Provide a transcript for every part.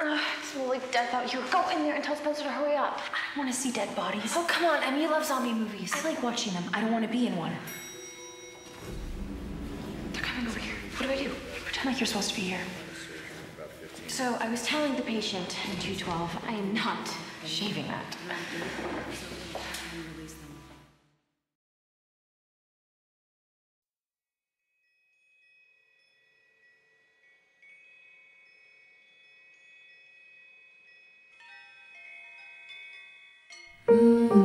Ugh, it's like death out here. Go in there and tell Spencer to hurry up. I don't want to see dead bodies. Oh, come on, Emmy, you love zombie movies. I like watching them. I don't want to be in one. They're coming over here. What do I do? Pretend like you're supposed to be here. So I was telling the patient in 212, I am not shaving that. They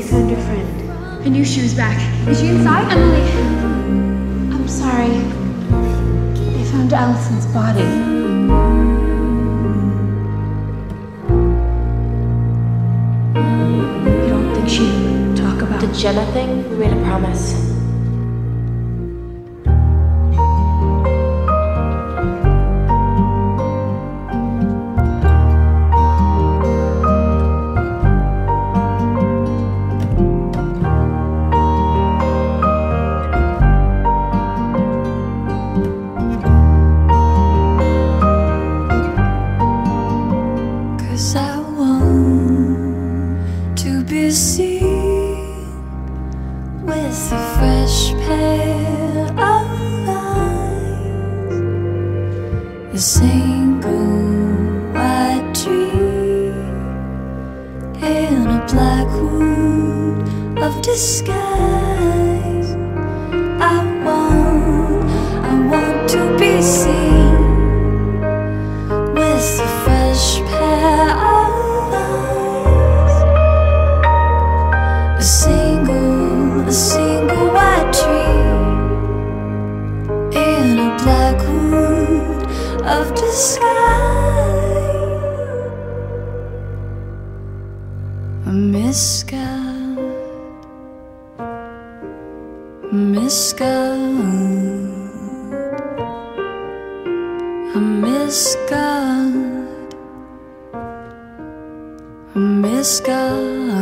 found your friend. I knew she was back. Is she inside? Emily! The Jenna thing? We made a promise. Cause I want to be seen a single white tree in a black wood of disguise. I want, I want to be seen with a fresh pair of eyes. A single, a single of misguide, misguide. A misguide, a misguide.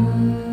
Mm-hmm.